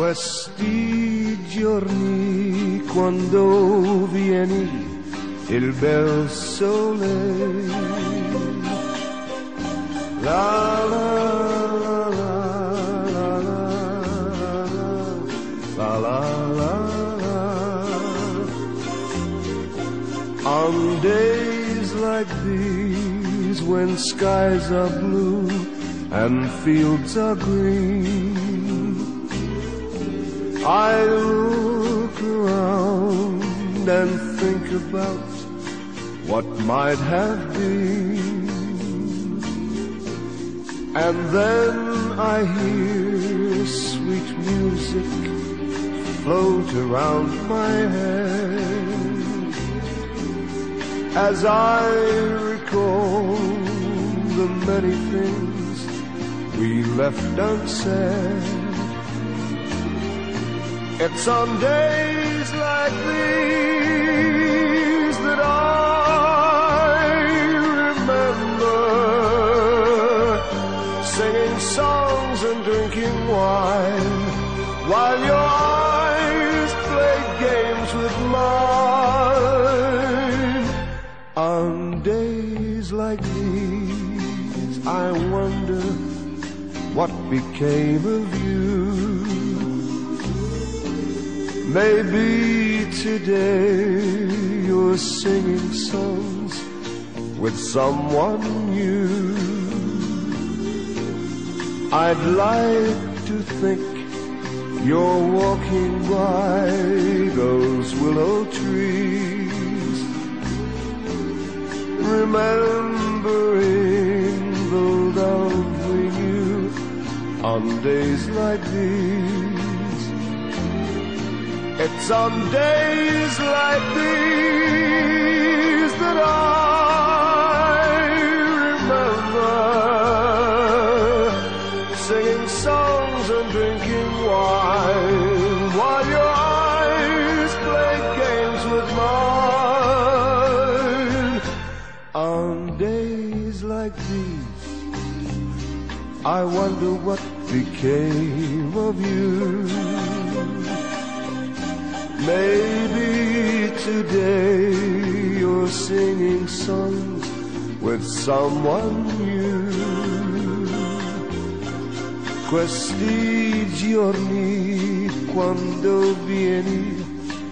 Questi giorni quando vieni il bel sole. La la On days like these when skies are blue and fields are green I look around and think about what might have been. And then I hear sweet music float around my head as I recall the many things we left unsaid. It's on days like these that I remember singing songs and drinking wine while your eyes played games with mine. On days like these, I wonder what became of you. Maybe today you're singing songs with someone new. I'd like to think you're walking by those willow trees, remembering the love we knew on days like these. It's on days like these that I remember singing songs and drinking wine while your eyes play games with mine. On days like these, I wonder what became of you. Maybe today you're singing songs with someone new. Questi giorni quando vieni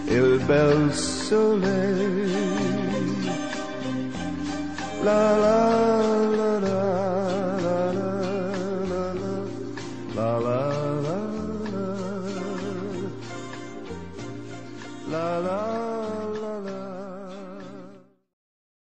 il bel sole. La la la la.